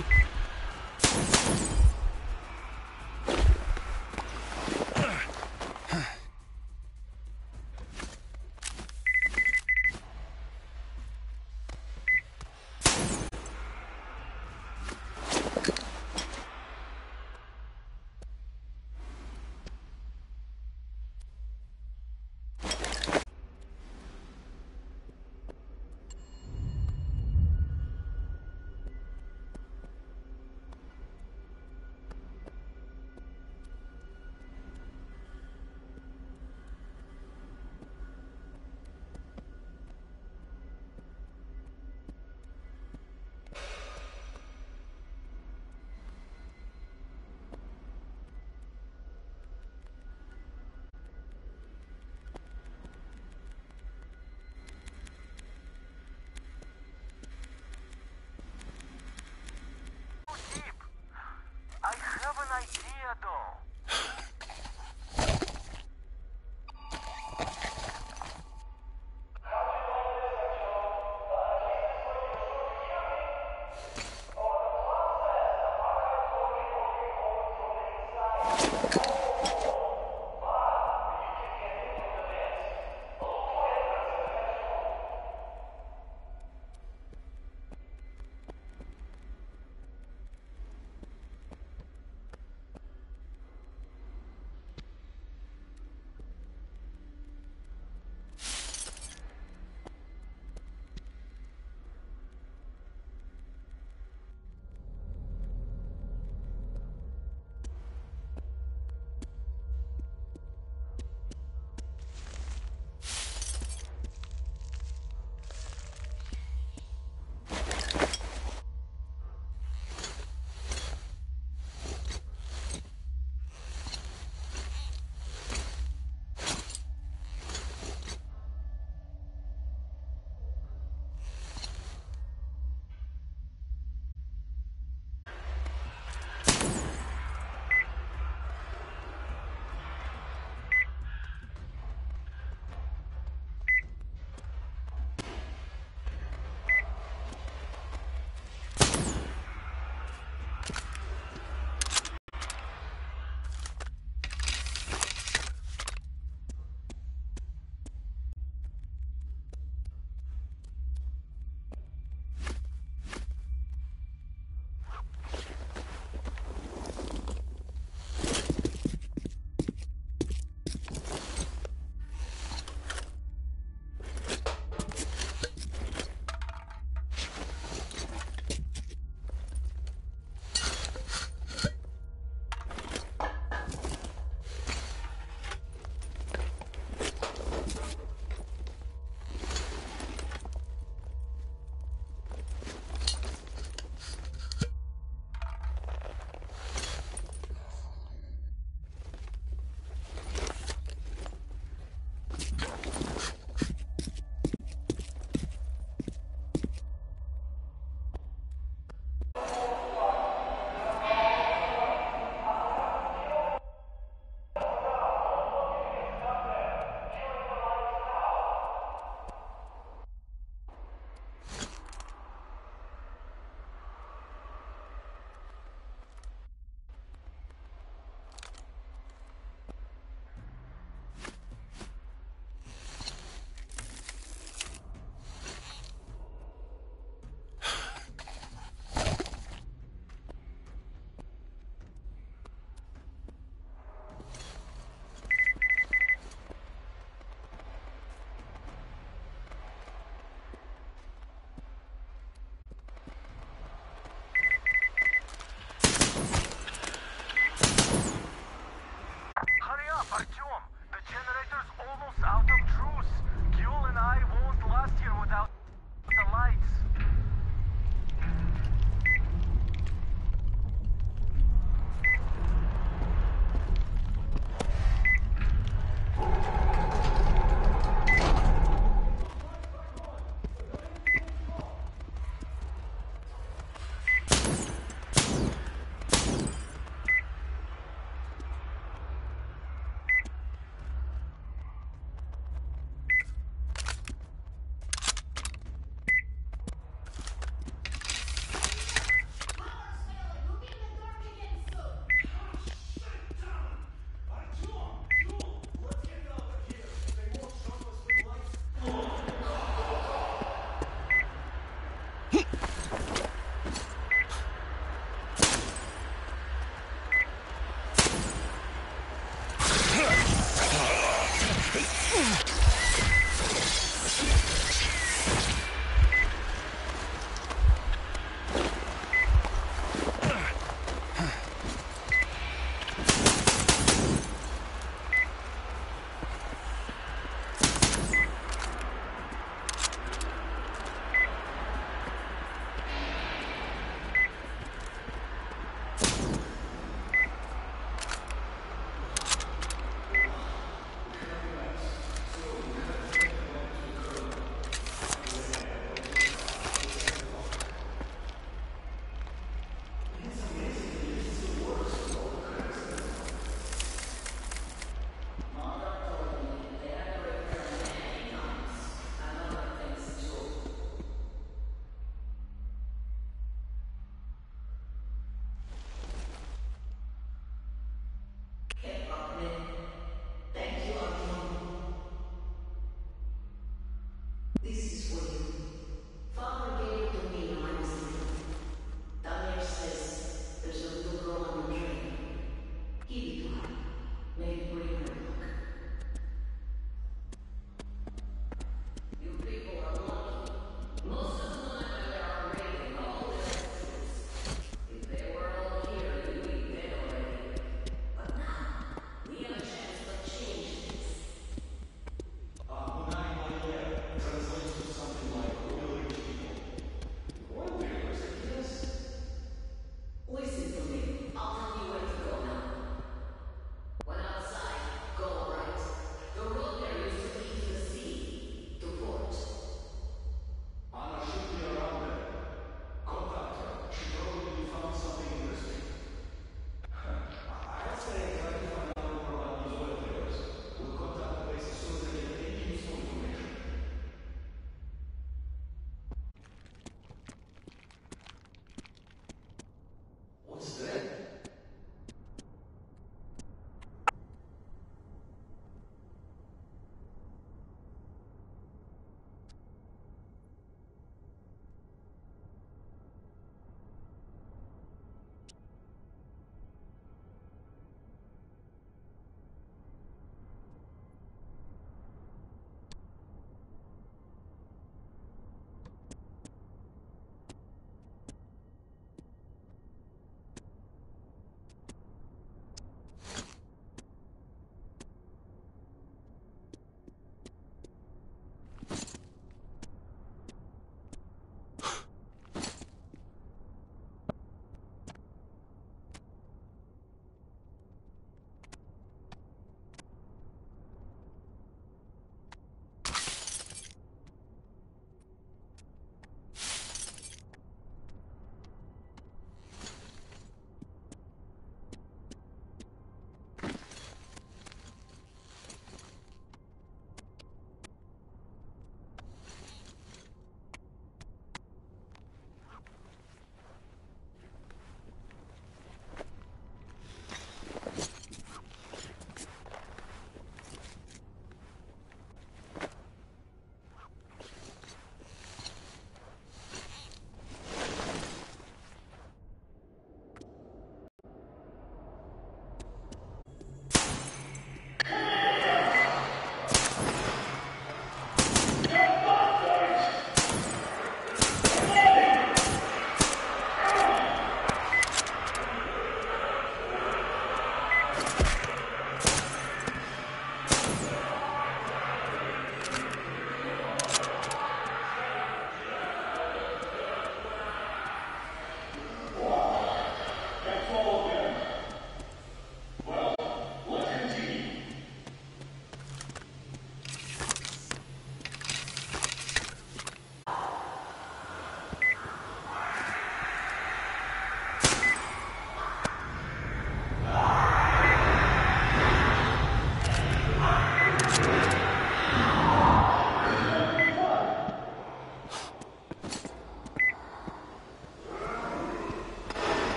him.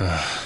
Ah.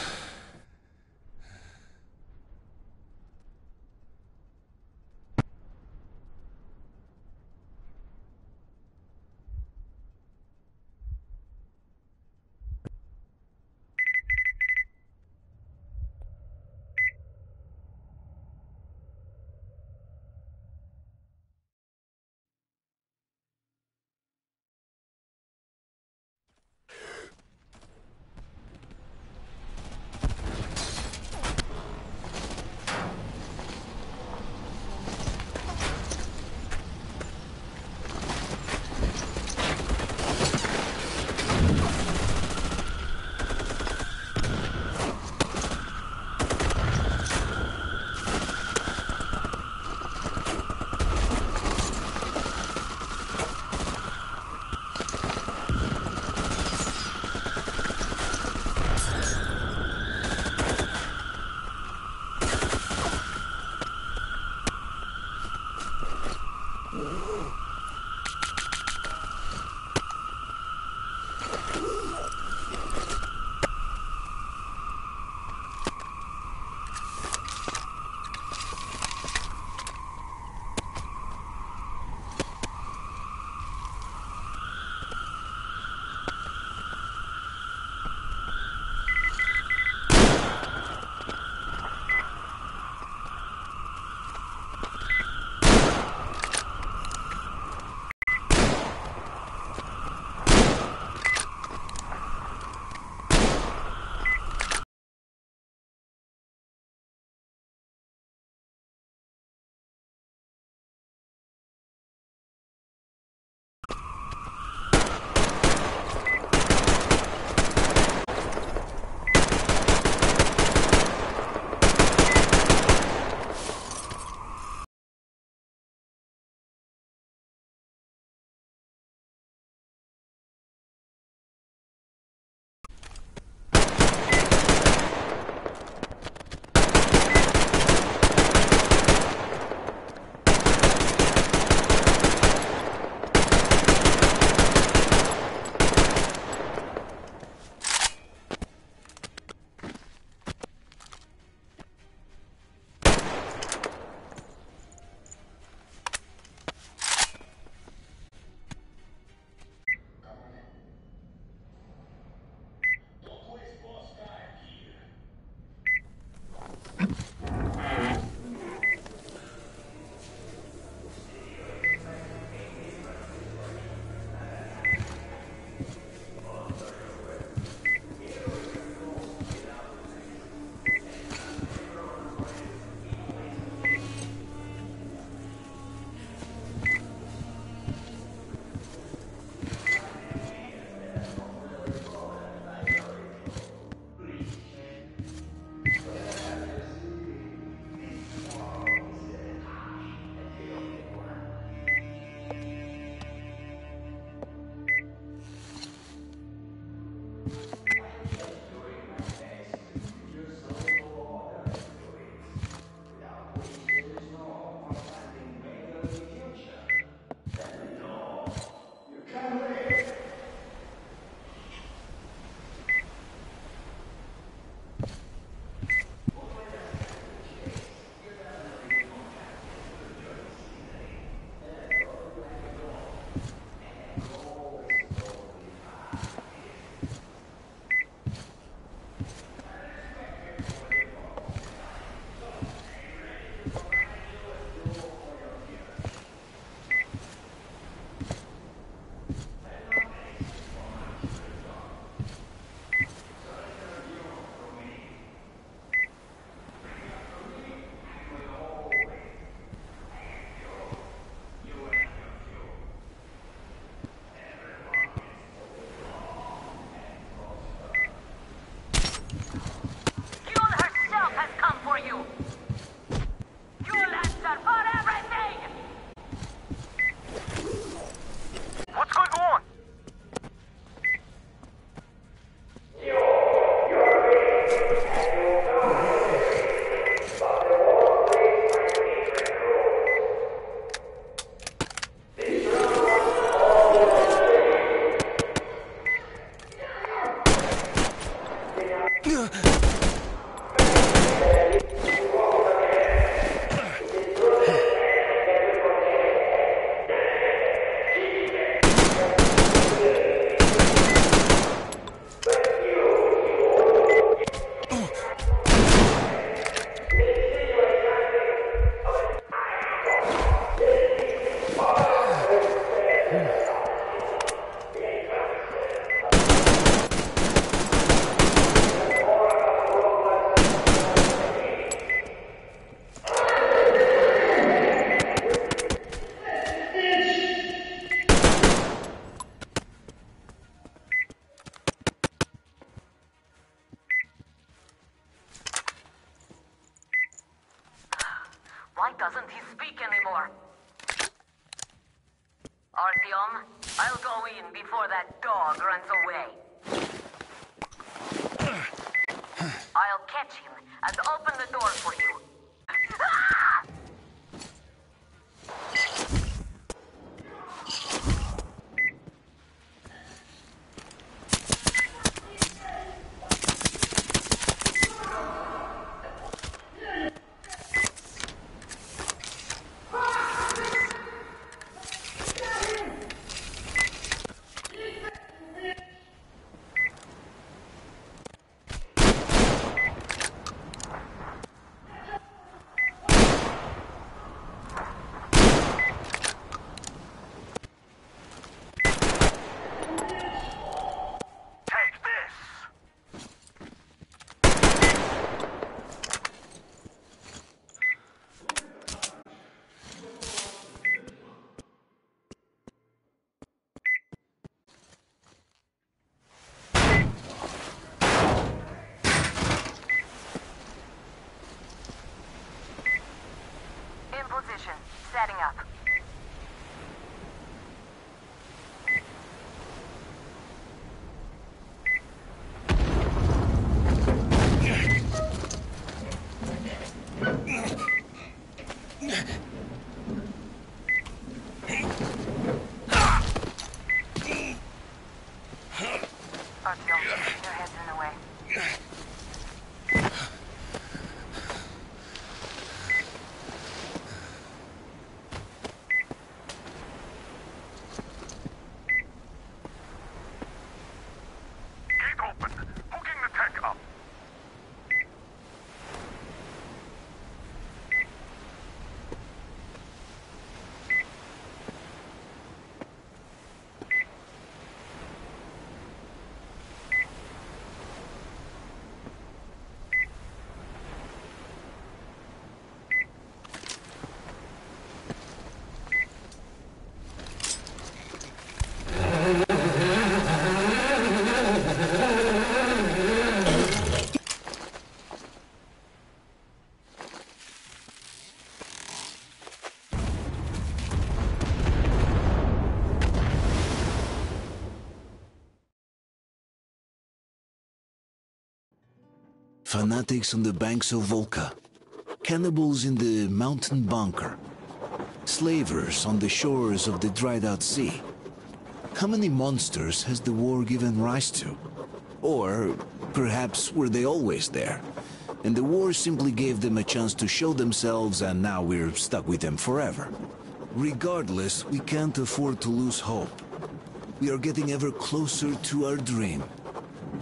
Setting up. Fanatics on the banks of Volga, Cannibals in the mountain bunker. Slavers on the shores of the dried out sea. How many monsters has the war given rise to? Or perhaps were they always there? And the war simply gave them a chance to show themselves and now we're stuck with them forever. Regardless, we can't afford to lose hope. We are getting ever closer to our dream.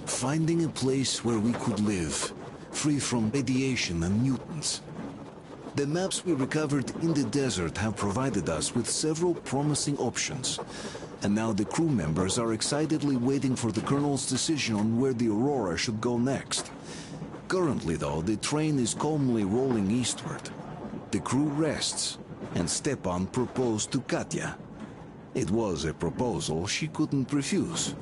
Finding a place where we could live, free from radiation and mutants. The maps we recovered in the desert have provided us with several promising options. And now the crew members are excitedly waiting for the Colonel's decision on where the Aurora should go next. Currently, though, the train is calmly rolling eastward. The crew rests, and Stepan proposed to Katya. It was a proposal she couldn't refuse.